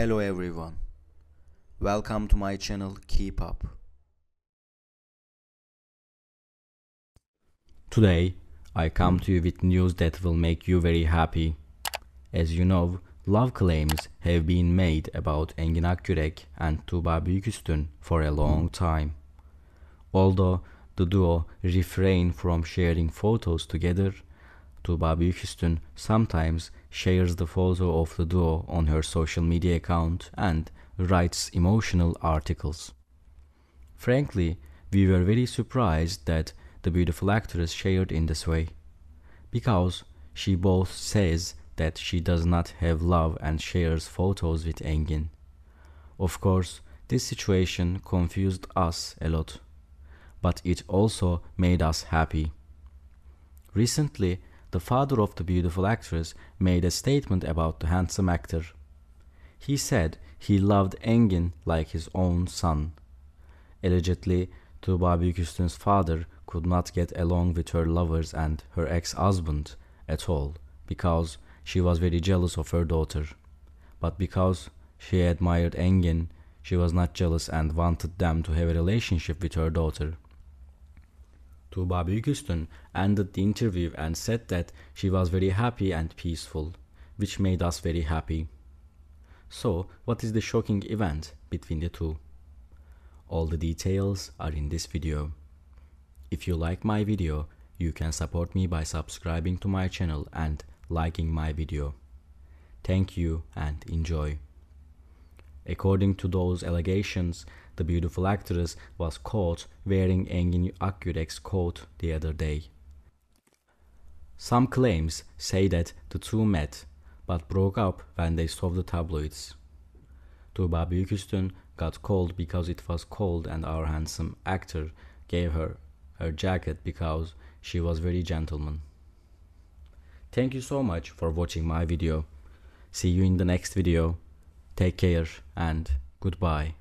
Hello everyone. Welcome to my channel Keep Up. Today, I come to you with news that will make you very happy. As you know, love claims have been made about Engin Akyürek and Tuba Büyüküstün for a long time. Although the duo refrain from sharing photos together, Tuba Büyüküstün sometimes shares the photo of the duo on her social media account and writes emotional articles. Frankly, we were very surprised that the beautiful actress shared in this way, because she both says that she does not have love and shares photos with Engin. Of course, this situation confused us a lot, but it also made us happy. Recently, the father of the beautiful actress made a statement about the handsome actor. He said he loved Engin like his own son. Allegedly, Tuba Büyüküstün's father could not get along with her lovers and her ex-husband at all because she was very jealous of her daughter. But because she admired Engin, she was not jealous and wanted them to have a relationship with her daughter. Tuba Büyüküstün ended the interview and said that she was very happy and peaceful, which made us very happy. So, what is the shocking event between the two? All the details are in this video. If you like my video, you can support me by subscribing to my channel and liking my video. Thank you and enjoy. According to those allegations, the beautiful actress was caught wearing Engin Akyürek's coat the other day. Some claims say that the two met but broke up when they saw the tabloids. Tuba Büyüküstün got cold because it was cold and our handsome actor gave her her jacket because she was very gentleman. Thank you so much for watching my video. See you in the next video. Take care and goodbye.